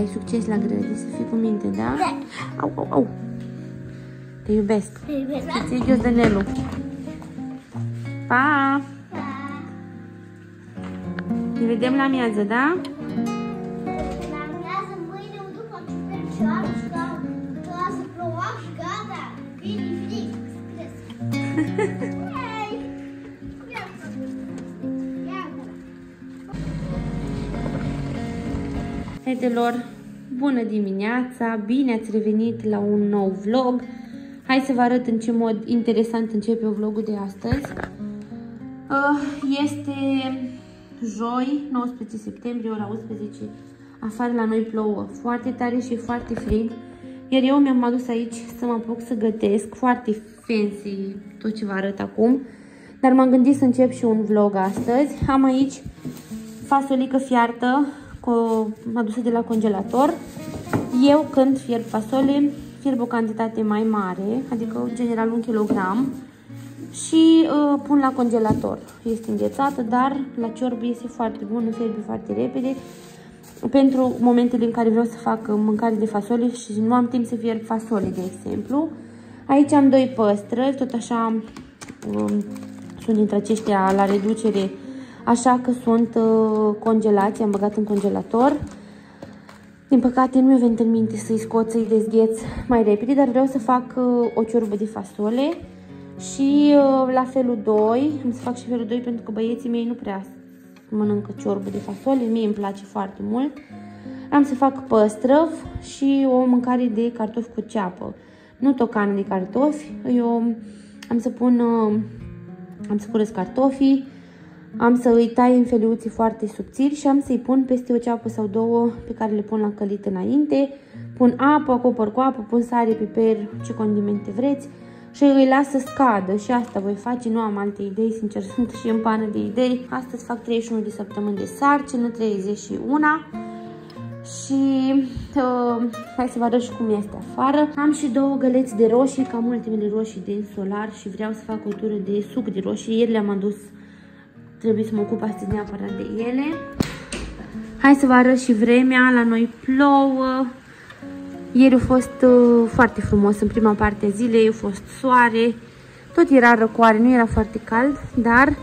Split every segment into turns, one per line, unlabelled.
Ai succes la grădi, să fii cu minte, da?
Da.
Au, au, au. Te iubesc.
Te iubesc.
Ți ghiozdanelul. Pa! Ne vedem la miază, da? Fetelor, bună dimineața! Bine ați revenit la un nou vlog. Hai să vă arăt în ce mod interesant începe vlogul de astăzi. Uh, Este joi, 19 septembrie, ora 11. Afară la noi plouă foarte tare și foarte frig. Iar eu mi-am adus aici să mă apuc să gătesc. Foarte fancy tot ce vă arăt acum. Dar m-am gândit să încep și un vlog astăzi. Am aici fasolică fiartă co- adusă de la congelator. Eu când fierb fasole, fierb o cantitate mai mare, adică în general un kilogram și uh, pun la congelator. Este înghețată, dar la ciorbă este foarte bun, fierbe foarte repede pentru momentele în care vreau să fac uh, mâncare de fasole și nu am timp să fierb fasole, de exemplu. Aici am doi păstrări, tot așa um, sunt dintre aceștia la reducere, așa că sunt uh, congelați, am băgat în congelator. Din păcate nu mi-a venit în minte să-i scot, să-i dezgheț mai repede, dar vreau să fac uh, o ciorbă de fasole și uh, la felul 2, am să fac și felul 2 pentru că băieții mei nu prea mănâncă ciorbă de fasole, mie îmi place foarte mult. Am să fac păstrăv și o mâncare de cartofi cu ceapă. Nu tocană de cartofi, eu am să pun, uh, am să curăț cartofii, am să îi tai în feliuțe foarte subțiri și am să-i pun peste o ceapă sau două pe care le pun la călit înainte. Pun apă, acopăr cu apă, pun sare, piper, ce condimente vreți și îi las să scadă și asta voi face, nu am alte idei, sincer, sunt și în pană de idei. Astăzi fac 31 de săptămâni de sarcină, 31 și uh, hai să vă arăt și cum este afară. Am și două găleți de roșii, cam ultimele roșii din solar și vreau să fac o tură de suc de roșii. Ieri le-am adus, trebuie să mă ocup astăzi neapărat de ele. Hai să vă arăt și vremea, la noi plouă. Ieri a fost uh, foarte frumos în prima parte a zilei, a fost soare, tot era răcoare, nu era foarte cald, dar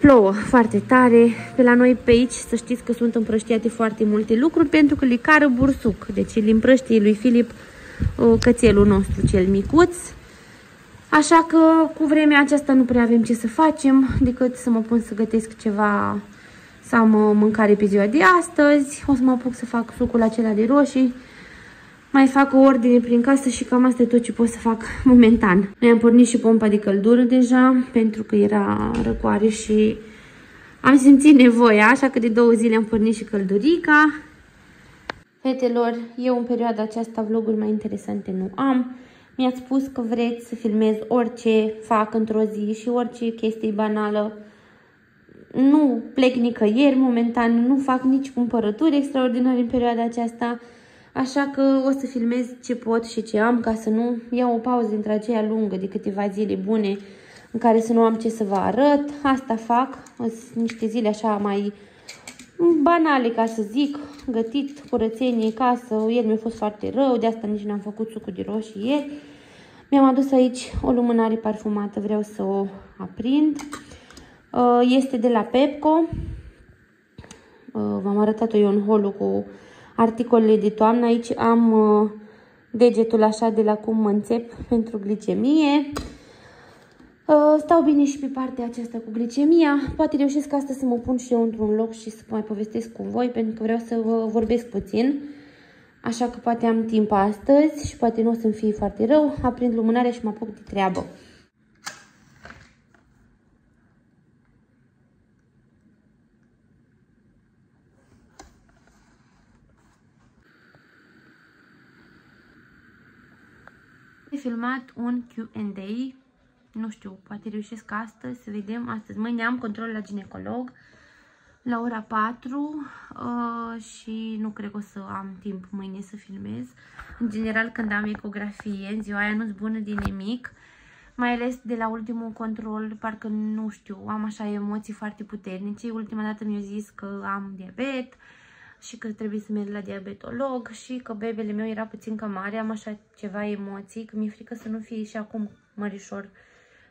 plouă foarte tare. Pe la noi pe aici să știți că sunt împrăștiate foarte multe lucruri pentru că li cară bursuc. Deci îl împrăștie lui Filip uh, cățelul nostru cel micuț. Așa că cu vremea aceasta nu prea avem ce să facem decât să mă pun să gătesc ceva să am uh, mâncare pe ziua de astăzi. O să mă apuc să fac sucul acela de roșii. Mai fac o ordine prin casă și cam asta e tot ce pot să fac momentan. Noi am pornit și pompa de căldură deja, pentru că era răcoare și am simțit nevoia, așa că de două zile am pornit și căldurica. Fetelor, eu în perioada aceasta vloguri mai interesante nu am. Mi-ați spus că vreți să filmez orice fac într-o zi și orice chestie banală. Nu plec nicăieri, momentan nu fac nici cumpărături extraordinare în perioada aceasta. Așa că o să filmez ce pot și ce am ca să nu iau o pauză dintre aceea lungă de câteva zile bune în care să nu am ce să vă arăt. Asta fac, sunt niște zile așa mai banale ca să zic, gătit, curățenie, casă, ieri mi-a fost foarte rău, de asta nici n-am făcut sucul de roșii ieri. Mi-am adus aici o lumânare parfumată, vreau să o aprind. Este de la Pepco. V-am arătat-o eu în holul cu articolele de toamnă. Aici am uh, degetul așa de la cum mă înțep pentru glicemie. Uh, stau bine și pe partea aceasta cu glicemia. Poate reușesc asta să mă pun și eu într-un loc și să mai povestesc cu voi pentru că vreau să vă vorbesc puțin. Așa că poate am timp astăzi și poate nu o să-mi fie foarte rău. Aprind lumânarea și mă apuc de treabă. Am filmat un Q&A, nu știu, poate reușesc astăzi, să vedem, astăzi, mâine am control la ginecolog la ora 4 uh, și nu cred că o să am timp mâine să filmez. În general, când am ecografie, în ziua aia nu-ți bună din nimic, mai ales de la ultimul control, parcă nu știu, am așa emoții foarte puternice. Ultima dată mi-au zis că am diabet, și că trebuie să merg la diabetolog și că bebele meu era puțin cam mare, am așa ceva emoții, că mi-e frică să nu fie și acum mărișor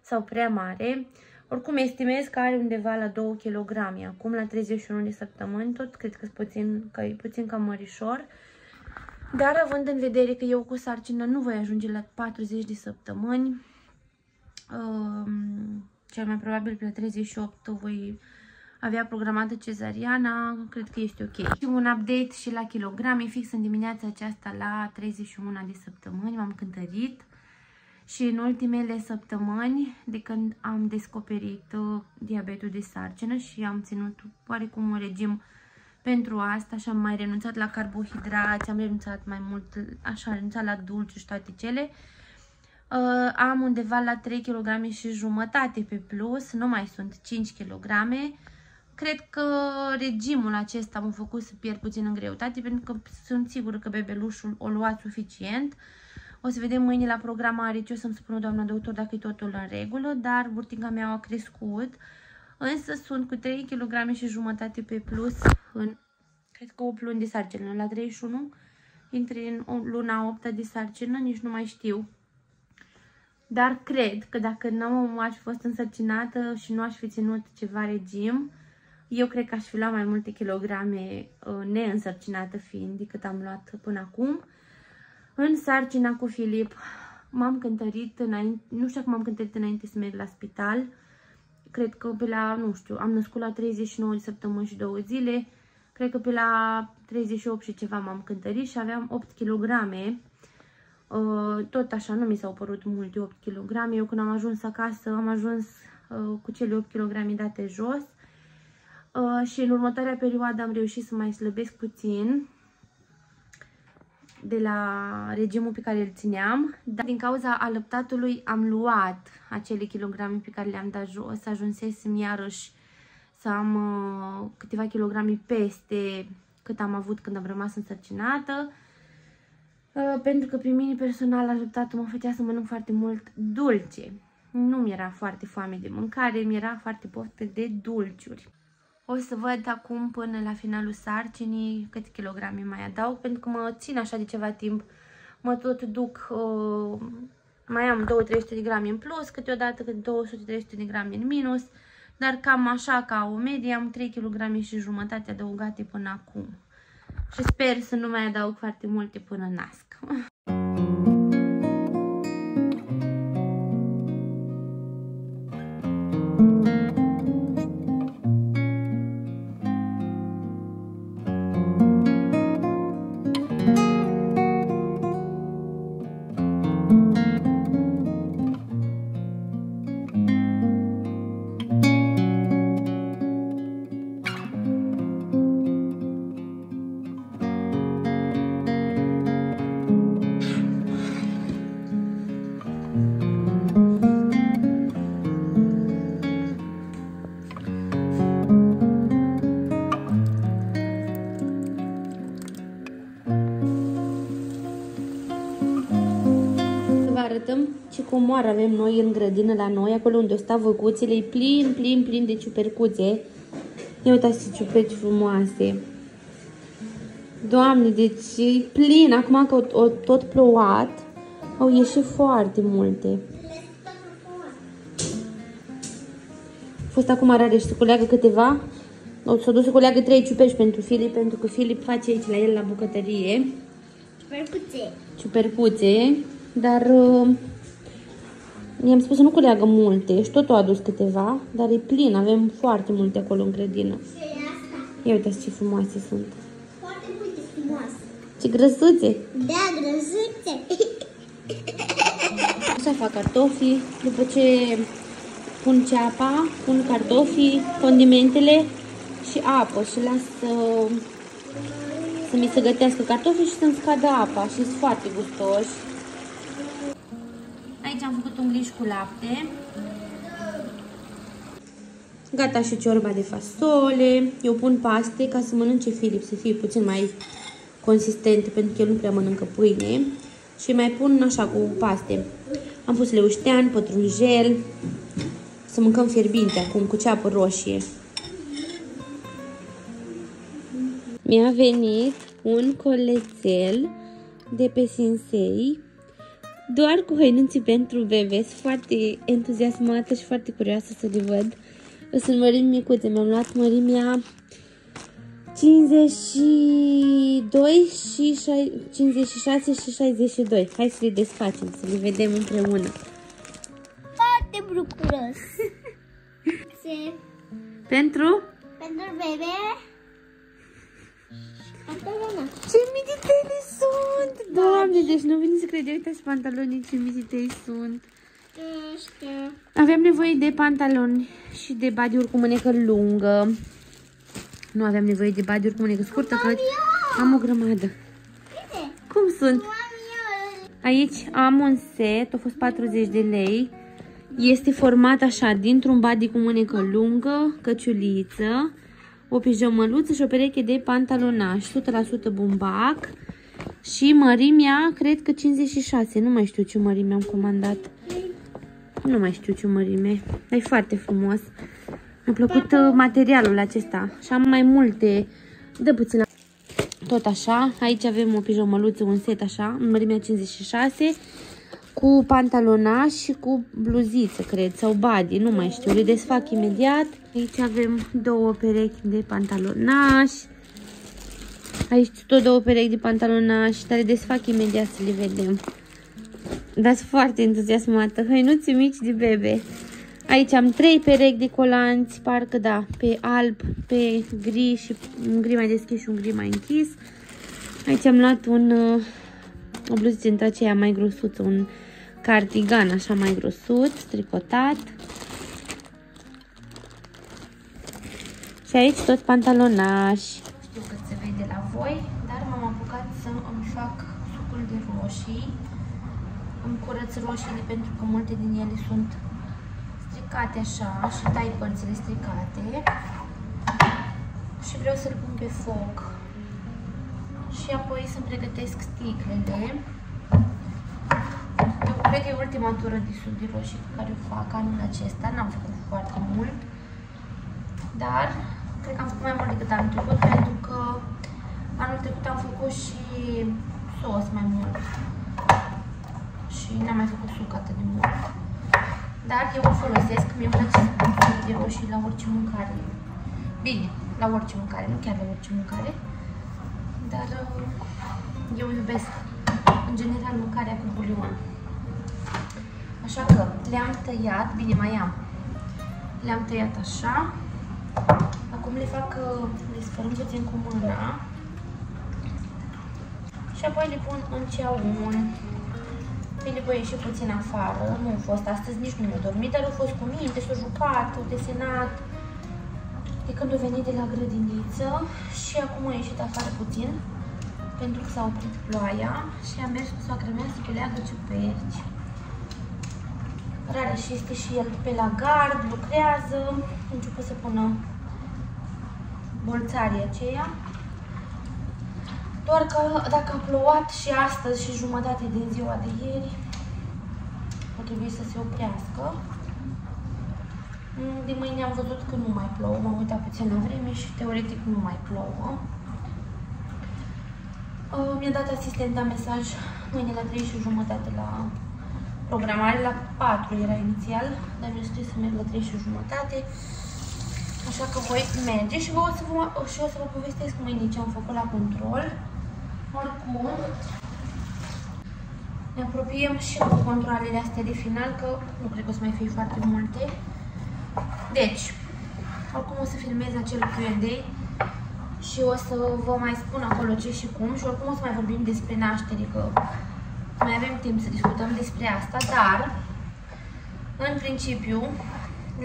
sau prea mare. Oricum estimez că are undeva la 2 kg, acum la 31 de săptămâni, tot cred că, puțin, că e puțin cam mărișor. Dar având în vedere că eu cu sarcină nu voi ajunge la 40 de săptămâni, um, cel mai probabil pe la 38 voi avea programată cezariana, cred că este ok. Și un update și la kilograme, fix în dimineața aceasta la 31 de săptămâni m-am cântărit și în ultimele săptămâni de când am descoperit uh, diabetul de sarcină și am ținut oarecum un regim pentru asta și am mai renunțat la carbohidrați, am renunțat mai mult, așa, renunțat la dulciuri și toate cele. Uh, am undeva la 3 kg și jumătate pe plus, nu mai sunt 5 kg. Cred că regimul acesta m-a făcut să pierd puțin în greutate, pentru că sunt sigură că bebelușul o luat suficient. O să vedem mâine la programare ce o să-mi spună doamna doctor dacă e totul în regulă, dar burtinga mea a crescut. Însă sunt cu 3 kg și jumătate pe plus în, cred că 8 luni de sarcină. La 31 intri în luna 8 de sarcină, nici nu mai știu. Dar cred că dacă nu aș fi fost însărcinată și nu aș fi ținut ceva regim, eu cred că aș fi luat mai multe kilograme uh, neînsărcinată fiind decât am luat până acum. În sarcina cu Filip m-am cântărit înainte, nu știu cum m-am cântărit înainte să merg la spital. Cred că pe la, nu știu, am născut la 39 de săptămâni și 2 zile. Cred că pe la 38 și ceva m-am cântărit și aveam 8 kg. Uh, tot așa, nu mi s-au părut multe 8 kg. Eu când am ajuns acasă, am ajuns uh, cu cele 8 kg date jos. Uh, și în următoarea perioadă am reușit să mai slăbesc puțin de la regimul pe care îl țineam, dar din cauza alăptatului am luat acele kilograme pe care le-am dat jos, ajunsesem iarăși să am uh, câteva kilograme peste cât am avut când am rămas însărcinată, uh, pentru că pe mine personal alăptatul mă făcea să mănânc foarte mult dulce. Nu mi era foarte foame de mâncare, mi era foarte poftă de dulciuri. O să văd acum până la finalul sarcinii câte kilograme mai adaug, pentru că mă țin așa de ceva timp. Mă tot duc, uh, mai am 200-300 de grame în plus, câteodată câte 200-300 de grame în minus, dar cam așa ca o medie am 3 kg și jumătate adăugate până acum. Și sper să nu mai adaug foarte multe până nasc. comoară avem noi în grădină la noi, acolo unde o stau văcuțele, e plin, plin, plin de ciupercuțe. Ia uitați ce ciuperci frumoase. Doamne, deci e plin, acum că o, o tot plouat, au ieșit foarte multe. A fost acum rare și să culeagă câteva. O să duc să culeagă trei ciuperci pentru Filip, pentru că Filip face aici la el la bucătărie.
Ciupercuțe.
Ciupercuțe, dar uh, I-am spus să nu culeagă multe și tot o adus câteva, dar e plin, avem foarte multe acolo în grădină. Ia uitați ce frumoase sunt.
Foarte multe frumoase.
Ce grăsuțe!
Da, grăsuțe!
Așa fac cartofii, după ce pun ceapa, pun cartofii, condimentele și apă și las să, să mi se gătească cartofii și să-mi scadă apa și sunt foarte gustoși. Aici am făcut un griș cu lapte. Gata și ciorba de fasole. Eu pun paste ca să mănânce Filip, să fie puțin mai consistent, pentru că el nu prea mănâncă pâine. Și mai pun așa cu paste. Am pus leuștean, pătrunjel, să mâncăm fierbinte acum cu ceapă roșie. Mi-a venit un colețel de pe Sinsei doar cu hăinuții pentru bebe. Sunt foarte entuziasmată și foarte curioasă să le văd. Sunt mărimi micuțe. Mi-am luat mărimea 52 și 56 și 62. Hai să le desfacem, să le vedem împreună.
Foarte bucuros. Se...
Pentru?
Pentru bebe. Pantalona.
Ce mititele sunt! Doamne, deci nu vine să crede. Uitați pantalonii ce mititei sunt.
Este...
Aveam nevoie de pantaloni și de badiuri cu mânecă lungă. Nu aveam nevoie de badiuri cu mânecă scurtă, că am o grămadă.
Uite.
Cum sunt?
Mami,
Aici am un set, a fost 40 de lei. Este format așa, dintr-un body cu mânecă lungă, căciuliță, o pijamăluță și o pereche de pantalonaș, 100% bumbac. Și mărimea, cred că 56, nu mai știu ce mărime am comandat. Nu mai știu ce mărime, dar e foarte frumos. Mi-a plăcut uh, materialul acesta și am mai multe. Dă puțin la... Tot așa, aici avem o pijamăluță, un set așa, în mărimea 56, cu pantalonaș și cu bluziță, cred, sau body, nu mai știu, le desfac imediat. Aici avem două perechi de pantalonaș. Aici tot două perechi de pantalonaș, dar le desfac imediat să le vedem. Dar sunt foarte entuziasmată. Hăinuțe mici de bebe. Aici am trei perechi de colanți, parcă da, pe alb, pe gri și un gri mai deschis și un gri mai închis. Aici am luat un, uh, o bluziță între aceea mai grosuță, un cardigan așa mai grosut, tricotat. Și aici tot pantalonaș. Știu că se vede la voi, dar m-am apucat să îmi fac sucul de roșii. Îmi curăț roșiile pentru că multe din ele sunt stricate așa și tai părțile stricate. Și vreau să-l pun pe foc. Și apoi să pregătesc sticlele. Eu cred că e ultima tură de suc de roșii pe care o fac anul acesta. N-am făcut foarte mult. Dar cred că am făcut mai mult decât anul trecut pentru că anul trecut am făcut și sos mai mult. Și n-am mai făcut suc atât de mult. Dar eu o folosesc, mi-e place suc de roșii la orice mâncare. Bine, la orice mâncare, nu chiar la orice mâncare. Dar uh, eu iubesc în general mâncarea cu bulion. Așa că le-am tăiat, bine mai am. Le-am tăiat așa. Acum le fac, uh, le sfărâm puțin cu mâna. Și apoi le pun în ceaun. Bine, voi ieși puțin afară. Nu a fost astăzi, nici nu mi-a dormit, dar a fost cu minte, s-a jucat, a desenat. De când a venit de la grădiniță și acum a ieșit afară puțin pentru că s-a oprit ploaia și a mers cu soacră mea să culeagă ciuperci. Rare și este și el pe la gard, lucrează, a început să pună bolțarii aceia. Doar că dacă a plouat și astăzi și jumătate din ziua de ieri, o trebui să se oprească. De mâine am văzut că nu mai plouă, m-am uitat puțin la vreme și teoretic nu mai plouă. Uh, mi-a dat asistenta mesaj mâine la 3 și jumătate la programare, la 4 era inițial, dar mi-a scris să merg la 3 și jumătate. Așa că voi merge și, vă o, să vă, și o să vă povestesc mâine ce am făcut la control. Oricum, ne apropiem și cu controlele astea de final, că nu cred că o să mai fie foarte multe. Deci, oricum o să filmez acel Q&A și o să vă mai spun acolo ce și cum și oricum o să mai vorbim despre naștere, că mai avem timp să discutăm despre asta, dar în principiu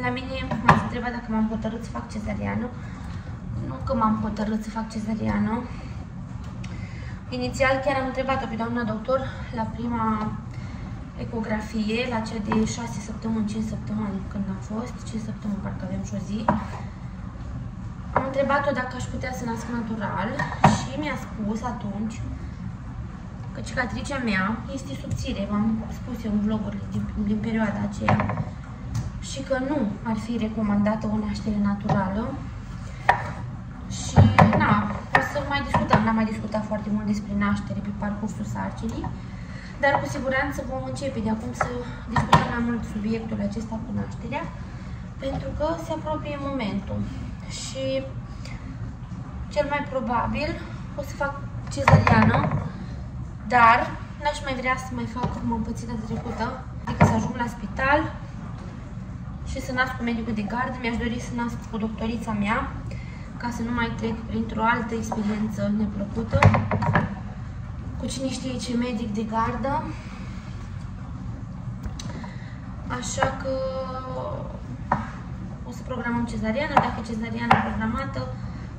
la mine m-ați întrebat dacă m-am hotărât să fac cezariană. Nu că m-am hotărât să fac cezariană. Inițial chiar am întrebat-o pe doamna doctor la prima ecografie, la cea de 6 săptămâni, 5 săptămâni când am fost, 5 săptămâni parcă avem și o zi. Am întrebat-o dacă aș putea să nasc natural și mi-a spus atunci că cicatricea mea este subțire, v-am spus eu în vlogurile din, din perioada aceea și că nu ar fi recomandată o naștere naturală. Și na, o să mai discutăm, n-am mai discutat foarte mult despre naștere pe parcursul sarcinii, dar cu siguranță vom începe de acum să discutăm mai mult subiectul acesta cu nașterea, pentru că se apropie momentul. Și cel mai probabil o să fac cezariană, dar n-aș mai vrea să mai fac cum am pățit data trecută, adică să ajung la spital și să nasc cu medicul de gardă. Mi-aș dori să nasc cu doctorița mea, ca să nu mai trec printr-o altă experiență neplăcută cu cine știe ce medic de gardă. Așa că o să programăm cezariană. Dacă cezariană programată,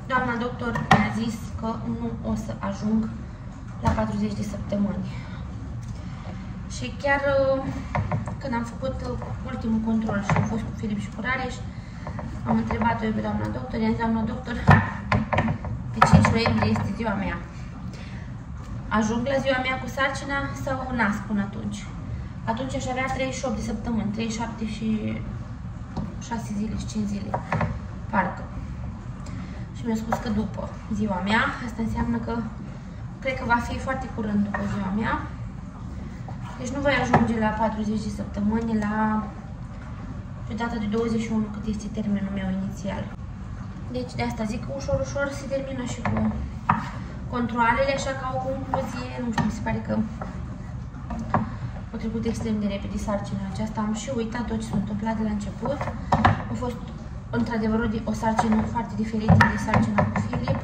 doamna doctor mi-a zis că nu o să ajung la 40 de săptămâni. Și chiar uh, când am făcut uh, ultimul control și am fost cu Filip și cu Rareș, am întrebat-o pe doamna doctor, i-am zis, doamna doctor, pe 5 noiembrie este ziua mea. Ajung la ziua mea cu sarcina sau nasc până atunci? Atunci aș avea 38 de săptămâni, 37 și 6 zile și 5 zile, parcă. Și mi-a spus că după ziua mea, asta înseamnă că cred că va fi foarte curând după ziua mea. Deci nu voi ajunge la 40 de săptămâni, la pe data de 21, cât este termenul meu inițial. Deci de asta zic că ușor, ușor se termină și cu controalele, așa ca o concluzie, nu știu, mi se pare că a trecut extrem de repede sarcina aceasta. Am și uitat tot ce s-a întâmplat de la început. A fost într-adevăr o, o sarcină foarte diferită de sarcina cu Filip.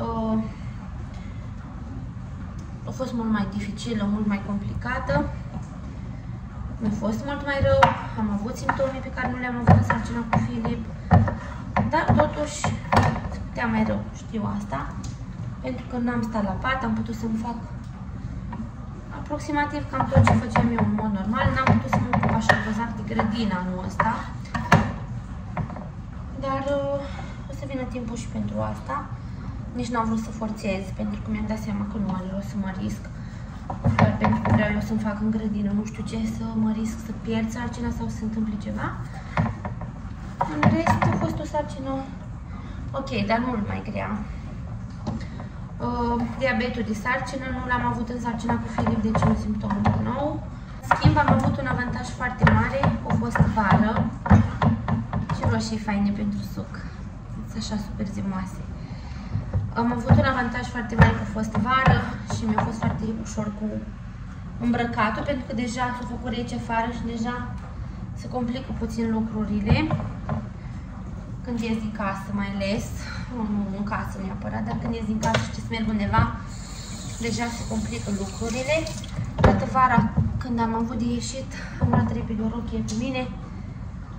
Uh, a fost mult mai dificilă, mult mai complicată. Mi-a fost mult mai rău, am avut simptome pe care nu le-am avut în sarcina cu Filip, dar totuși se putea mai rău, știu asta, pentru că n-am stat la pat, am putut să-mi fac aproximativ cam tot ce făceam eu în mod normal, n-am putut să mă ocup așa grozav de grădina anul ăsta, dar uh, o să vină timpul și pentru asta. Nici n-am vrut să forțez, pentru că mi-am dat seama că nu are rost să mă risc doar pentru că vreau eu să-mi fac în grădină, nu știu ce, să mă risc să pierd sarcina sau să se întâmple ceva. În rest a fost o sarcină ok, dar mult mai grea. Uh, diabetul de sarcină nu l-am avut în sarcina cu Filip, deci un simptom nou. În schimb, am avut un avantaj foarte mare, a fost vară și roșii faine pentru suc. Sunt așa super zimoase. Am avut un avantaj foarte mare că a fost vară și mi-a fost foarte ușor cu îmbrăcatul, pentru că deja s-a făcut rece afară și deja se complică puțin lucrurile. Când ies din casă mai ales, nu, nu în casă neapărat, dar când ies din casă și să merg undeva, deja se complică lucrurile. Toată vara, când am avut de ieșit, am luat repede o rochie cu mine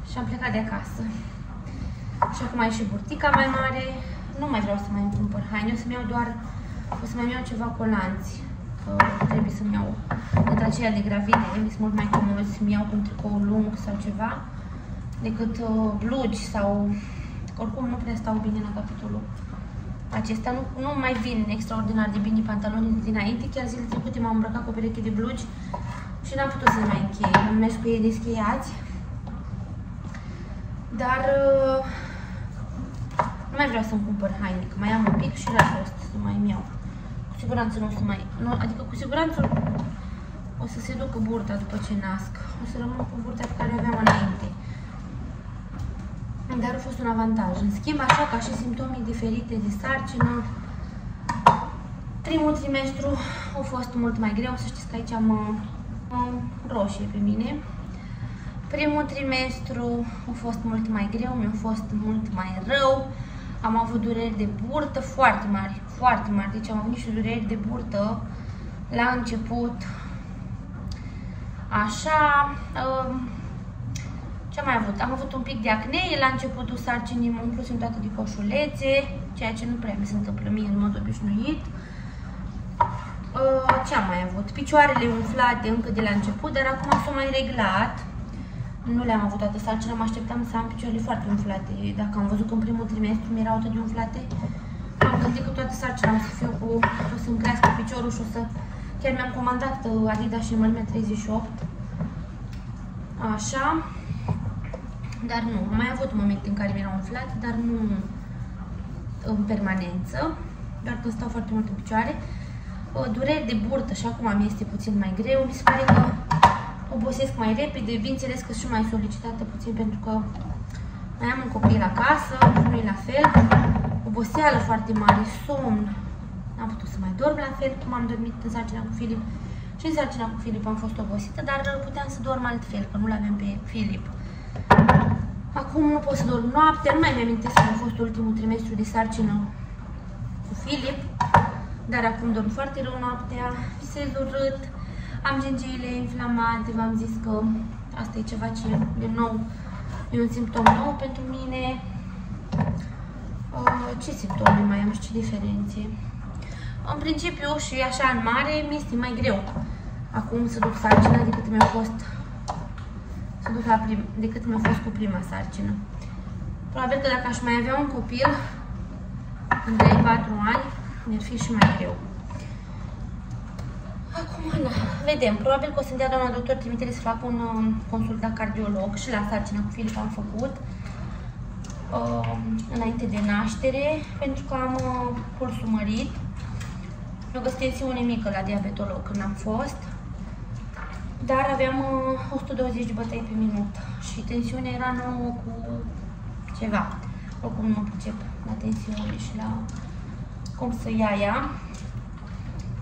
și am plecat de acasă. Și acum e și burtica mai mare, nu mai vreau să mai îmi cumpăr haine, o să-mi iau doar, o să mai iau ceva colanți. Uh, trebuie să-mi iau de aceea de gravide, mi sunt mult mai comod să-mi iau cu un tricou lung sau ceva, decât uh, blugi sau, oricum nu prea stau bine la capitolul acesta. Nu, nu mai vin extraordinar de bine pantaloni dinainte, chiar zilele trecute m-am îmbrăcat cu o pereche de blugi și n-am putut să mai închei, am mers cu ei descheiați. Dar uh, nu mai vreau să-mi cumpăr haine, că mai am un pic și la rost să mai iau. Cu siguranță nu o să mai... Nu, adică cu siguranță o să se ducă burta după ce nasc. O să rămân cu burta pe care o aveam înainte. Dar a fost un avantaj. În schimb, așa ca și simptome diferite de sarcină, primul trimestru a fost mult mai greu. Să știți că aici am, am roșie pe mine. Primul trimestru a fost mult mai greu, mi-a fost mult mai rău. Am avut dureri de burtă foarte mari, foarte mari. Deci am avut niște dureri de burtă la început. Așa, um, ce am mai avut? Am avut un pic de acne, la începutul sarcinii mă umplusem toate de coșulețe, ceea ce nu prea mi se întâmplă mie în mod obișnuit. Uh, ce am mai avut? Picioarele umflate încă de la început, dar acum s-au mai reglat. Nu le-am avut toată sarcina, mă așteptam să am picioarele foarte umflate. Dacă am văzut că în primul trimestru mi erau atât de umflate, am gândit că toată sarcina o să fiu cu, o să-mi crească piciorul și o să... Chiar mi-am comandat uh, Adidas și mărimea 38. Așa. Dar nu, am mai avut momente în care mi erau umflate, dar nu... în permanență, doar că stau foarte mult în picioare. Dureri de burtă și acum mi este puțin mai greu. Mi se pare că obosesc mai repede, bineînțeles că sunt mai solicitată puțin pentru că mai am un copil acasă, nu e la fel. Oboseală foarte mare, somn. N-am putut să mai dorm la fel cum am dormit în sarcina cu Filip. Și în sarcina cu Filip am fost obosită, dar puteam să dorm altfel, că nu l-aveam pe Filip. Acum nu pot să dorm noaptea, nu mai mi-amintesc cum a fost ultimul trimestru de sarcină cu Filip, dar acum dorm foarte rău noaptea, visez urât, am gengiile inflamate, v-am zis că asta e ceva ce, de nou, e un simptom nou pentru mine. Uh, ce simptome mai am și ce diferențe? În principiu și așa în mare mi este mai greu acum să duc sarcina decât mi-a fost să duc la prim, decât mi-a fost cu prima sarcină. Probabil că dacă aș mai avea un copil în 3-4 ani, mi-ar fi și mai greu. Acum, na, vedem. Probabil că o să-mi dea doamna doctor trimitere să fac un um, consult cardiolog și la sarcina cu Filip am făcut uh, înainte de naștere, pentru că am uh, pulsul mărit. Mi-a găsit tensiune mică la diabetolog când am fost, dar aveam uh, 120 de bătăi pe minut și tensiunea era nouă cu ceva. Oricum nu pricep la tensiune și la cum să ia ea.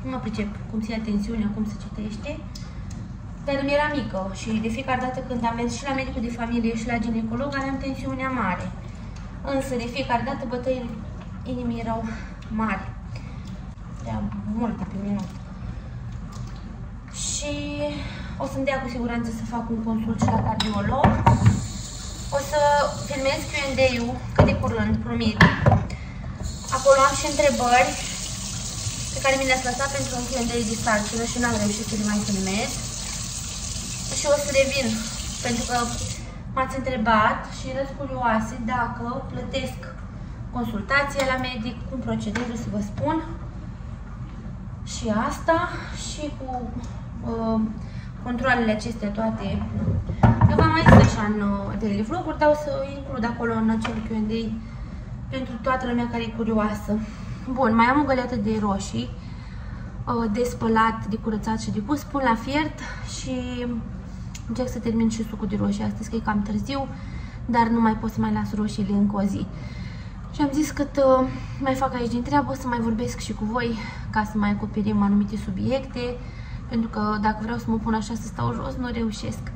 Nu mă pricep cum se ia tensiunea, cum se citește. Dar îmi era mică și de fiecare dată când am mers și la medicul de familie și la ginecolog aveam tensiunea mare. Însă de fiecare dată bătăile inimii erau mari. Prea multe pe minut. Și o să-mi dea cu siguranță să fac un consult și la cardiolog. O să filmez Q&A-ul cât de curând, promit. Acolo am și întrebări pe care mi le-ați lăsat pentru un Q&A de sarcină și n-am reușit să le mai filmez. Și o să revin, pentru că m-ați întrebat și răs curioase dacă plătesc consultația la medic, cum procedez, o să vă spun. Și asta și cu uh, controlele acestea toate. Eu v-am mai zis așa în uh, daily vlog-uri, dar o să includ acolo în acel Q&A pentru toată lumea care e curioasă. Bun, mai am o găleată de roșii uh, de spălat, de curățat și de pus, pun la fiert și încerc să termin și sucul de roșii astăzi, că e cam târziu, dar nu mai pot să mai las roșiile încă o zi. Și am zis că uh, mai fac aici din treabă, să mai vorbesc și cu voi, ca să mai acoperim anumite subiecte, pentru că dacă vreau să mă pun așa să stau jos, nu reușesc.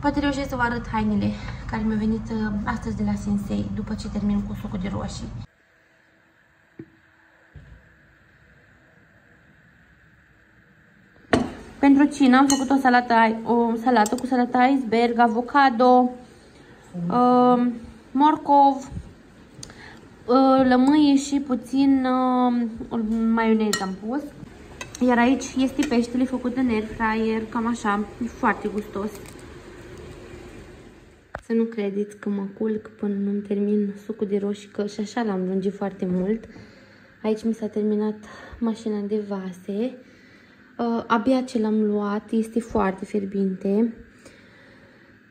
Poate reușesc să vă arăt hainele care mi-au venit uh, astăzi de la Sensei, după ce termin cu sucul de roșii. Pentru cină am făcut o salată, o salată cu salată iceberg, avocado, uh, morcov, uh, lămâie și puțin uh, maioneză am pus. Iar aici este peștele făcut în air fryer, cam așa, e foarte gustos. Să nu credeți că mă culc până nu-mi termin sucul de roșii, că și așa l-am lungit foarte mult. Aici mi s-a terminat mașina de vase. Uh, abia ce l-am luat, este foarte fierbinte.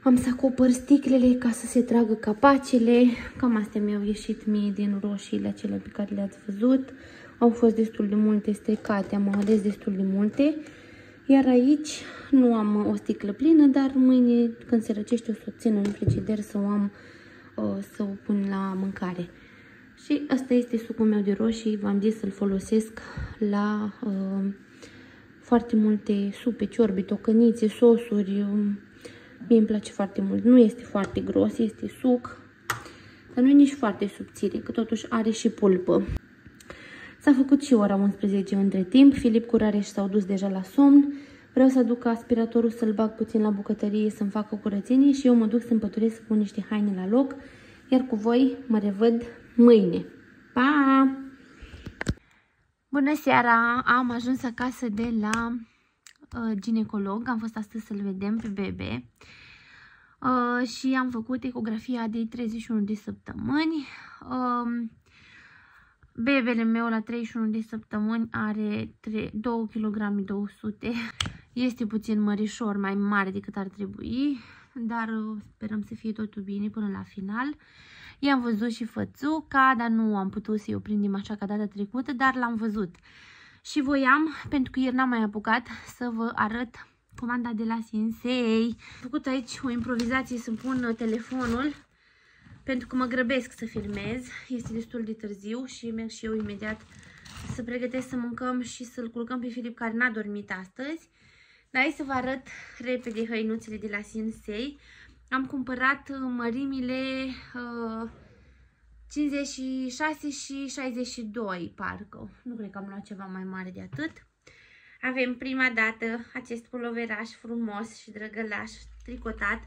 Am să acopăr sticlele ca să se tragă capacele. Cam astea mi-au ieșit mie din roșiile acelea pe care le-ați văzut. Au fost destul de multe strecate, am ales destul de multe. Iar aici nu am o sticlă plină, dar mâine când se răcește o să o țin în frigider să o am, uh, să o pun la mâncare. Și asta este sucul meu de roșii, v-am zis să-l folosesc la uh, foarte multe supe, ciorbi, tocănițe, sosuri. Um, mie îmi place foarte mult. Nu este foarte gros, este suc, dar nu e nici foarte subțire, că totuși are și pulpă. S-a făcut și ora 11 între timp. Filip cu Rareș s-au dus deja la somn. Vreau să aduc aspiratorul să-l bag puțin la bucătărie să-mi facă curățenie și eu mă duc să împăturesc să pun niște haine la loc. Iar cu voi mă revăd mâine. Pa! Bună seara! Am ajuns acasă de la uh, ginecolog. Am fost astăzi să-l vedem pe bebe. Uh, și am făcut ecografia de 31 de săptămâni. Uh, Bebele meu la 31 de săptămâni are 2 kg 200 Este puțin mărișor, mai mare decât ar trebui, dar uh, sperăm să fie totul bine până la final. I-am văzut și fățuca, dar nu am putut să-i o prindem așa ca data trecută, dar l-am văzut. Și voiam, pentru că ieri n-am mai apucat, să vă arăt comanda de la Sinsei. Am făcut aici o improvizație să pun telefonul, pentru că mă grăbesc să filmez. Este destul de târziu și merg și eu imediat să pregătesc să mâncăm și să-l culcăm pe Filip care n-a dormit astăzi. Dar hai să vă arăt repede hăinuțele de la Sinsei. Am cumpărat uh, mărimile uh, 56 și 62, parcă. Nu cred că am luat ceva mai mare de atât. Avem prima dată acest puloveraș frumos și drăgălaș tricotat.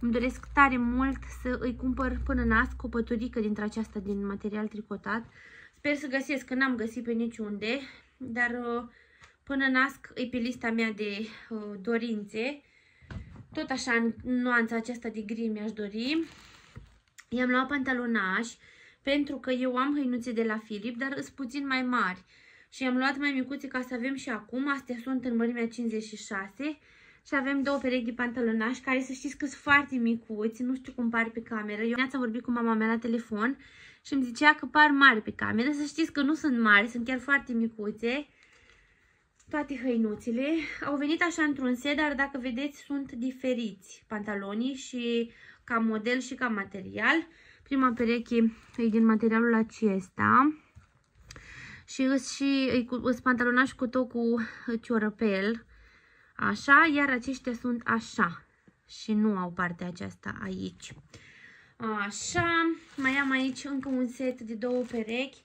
Îmi doresc tare mult să îi cumpăr până nasc o păturică dintre aceasta din material tricotat. Sper să găsesc, că n-am găsit pe niciunde, dar uh, până nasc e pe lista mea de uh, dorințe. Tot așa, în nuanța aceasta de gri mi-aș dori. I-am luat pantalonaș pentru că eu am hăinuțe de la Philip, dar sunt puțin mai mari. Și am luat mai micuțe ca să avem și acum. Astea sunt în mărimea 56. Și avem două perechi de pantalonași care să știți că sunt foarte micuți. Nu știu cum par pe cameră. Eu am vorbit cu mama mea la telefon și îmi zicea că par mari pe cameră. Să știți că nu sunt mari, sunt chiar foarte micuțe. Toate hăinuțele. Au venit așa într-un set, dar dacă vedeți sunt diferiți pantalonii și ca model și ca material. Prima pereche e din materialul acesta. Și îs și îs pantalonaș cu tot cu ciorăpel. Așa, iar aceștia sunt așa. Și nu au partea aceasta aici. Așa, mai am aici încă un set de două perechi.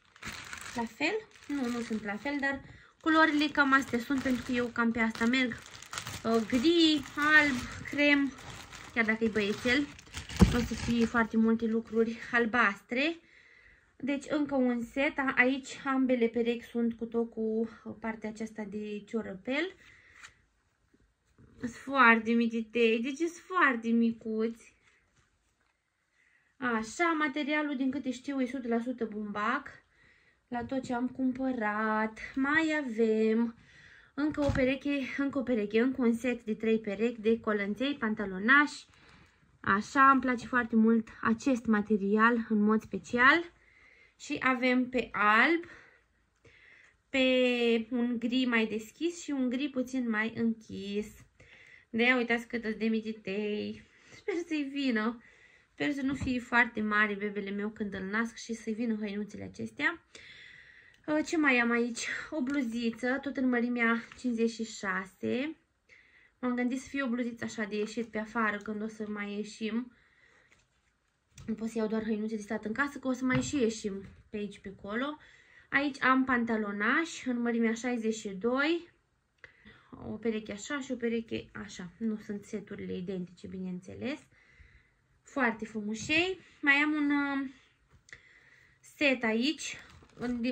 La fel? Nu, nu sunt la fel, dar culorile cam astea sunt pentru că eu cam pe asta merg. Uh, gri, alb, crem, chiar dacă e băiețel. O să fie foarte multe lucruri albastre. Deci încă un set. Aici ambele perechi sunt cu tot cu partea aceasta de ciorăpel. Sunt foarte mititei, deci sunt foarte micuți. Așa, materialul din câte știu e 100% bumbac. La tot ce am cumpărat. Mai avem încă o pereche, încă o pereche, încă un set de 3 perechi de colănței, pantalonași. Așa, îmi place foarte mult acest material în mod special. Și avem pe alb, pe un gri mai deschis și un gri puțin mai închis. De aia uitați cât de mititei. Sper să-i vină. Sper să nu fie foarte mare bebele meu când îl nasc și să-i vină hăinuțele acestea. Uh, ce mai am aici? O bluziță, tot în mărimea 56. M-am gândit să fie o bluziță așa de ieșit pe afară când o să mai ieșim. Nu pot să iau doar hăinuțe de stat în casă, că o să mai și ieșim pe aici, pe acolo. Aici am pantalonaș în mărimea 62. O pereche așa și o pereche așa. Nu sunt seturile identice, bineînțeles. Foarte frumușei. Mai am un uh, set aici,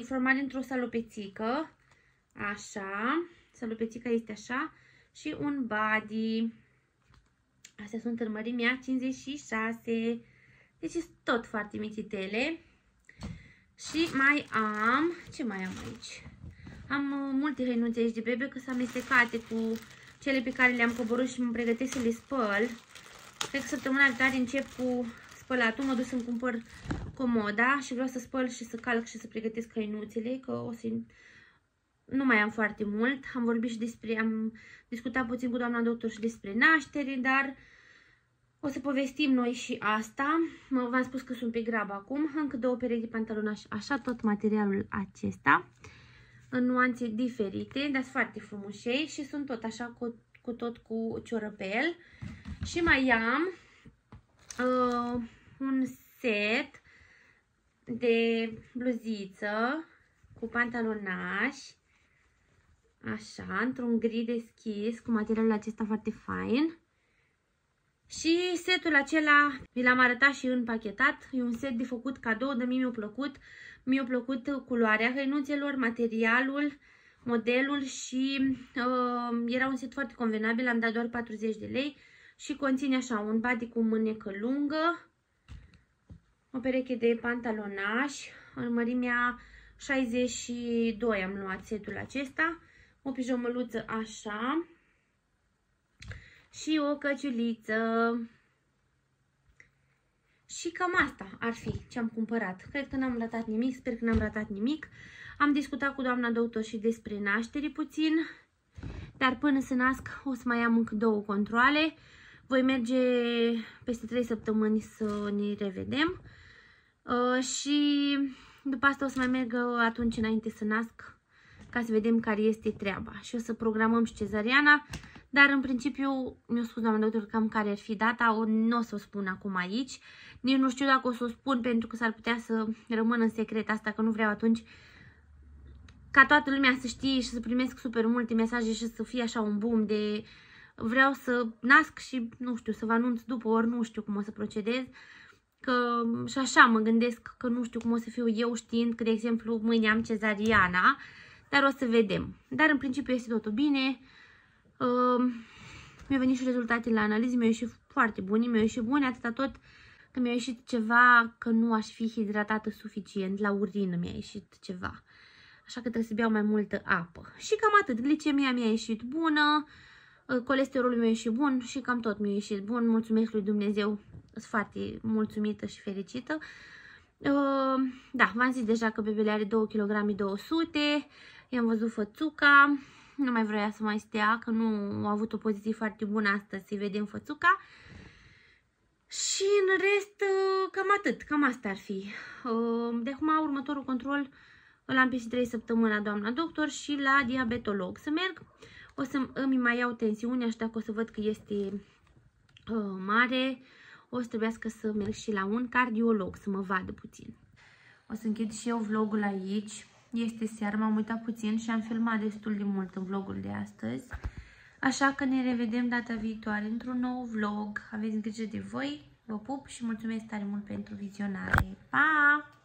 format dintr-o salopețică. Așa. Salopețica este așa. Și un body. Astea sunt în mărimea 56. Deci sunt tot foarte mititele. Și mai am, ce mai am aici? Am uh, multe hăinuțe aici de bebe, că s-a amestecate cu cele pe care le-am coborât și mă pregătesc să le spăl. Cred că săptămâna viitoare încep cu spălatul, mă duc să-mi cumpăr comoda și vreau să spăl și să calc și să pregătesc hăinuțele, că o să nu mai am foarte mult. Am vorbit și despre, am discutat puțin cu doamna doctor și despre naștere, dar o să povestim noi și asta. V-am spus că sunt pe grabă acum. Încă două perechi de pantalonași, așa tot materialul acesta. În nuanțe diferite, dar sunt foarte frumușei și sunt tot așa cu, cu tot cu ciorăpel. Și mai am uh, un set de bluziță cu pantalonași. Așa, într-un gri deschis, cu materialul acesta foarte fain. Și setul acela vi l-am arătat și împachetat. E un set de făcut cadou, de mie mi-a plăcut. Mi-a plăcut culoarea hăinuțelor, materialul, modelul și uh, era un set foarte convenabil. Am dat doar 40 de lei și conține așa un body cu mânecă lungă, o pereche de pantalonași, în mărimea 62 am luat setul acesta, o pijamăluță așa, și o căciuliță. Și cam asta ar fi ce am cumpărat. Cred că n-am ratat nimic, sper că n-am ratat nimic. Am discutat cu doamna doctor și despre naștere puțin, dar până să nasc o să mai am încă două controle. Voi merge peste 3 săptămâni să ne revedem uh, și după asta o să mai merg atunci înainte să nasc ca să vedem care este treaba. Și o să programăm și cezariana, dar în principiu mi-a spus doamna doctor cam care ar fi data, o, nu o să o spun acum aici. Nici nu știu dacă o să o spun pentru că s-ar putea să rămână în secret asta, că nu vreau atunci ca toată lumea să știe și să primesc super multe mesaje și să fie așa un boom de vreau să nasc și nu știu, să vă anunț după ori nu știu cum o să procedez. Că și așa mă gândesc că nu știu cum o să fiu eu știind că, de exemplu, mâine am cezariana, dar o să vedem. Dar în principiu este totul bine. Uh, mi-au venit și rezultatele la analize, mi-au ieșit foarte bune, mi-au ieșit bune atâta tot că mi-a ieșit ceva că nu aș fi hidratată suficient, la urină mi-a ieșit ceva. Așa că trebuie să beau mai multă apă. Și cam atât, glicemia mi-a ieșit bună, uh, colesterolul mi-a ieșit bun și cam tot mi-a ieșit bun. Mulțumesc lui Dumnezeu, sunt foarte mulțumită și fericită. Uh, da, v-am zis deja că bebele are 2 kg 200, i-am văzut fățuca, nu mai vrea să mai stea, că nu a avut o poziție foarte bună astăzi, să vedem fățuca. Și în rest, uh, cam atât, cam asta ar fi. Uh, de acum, următorul control îl am peste 3 săptămâni la doamna doctor și la diabetolog. Să merg, o să îmi mai iau tensiunea și dacă o să văd că este uh, mare, o să trebuiască să merg și la un cardiolog să mă vadă puțin. O să închid și eu vlogul aici. Este seara, m-am uitat puțin și am filmat destul de mult în vlogul de astăzi. Așa că ne revedem data viitoare într-un nou vlog. Aveți grijă de voi, vă pup și mulțumesc tare mult pentru vizionare. Pa!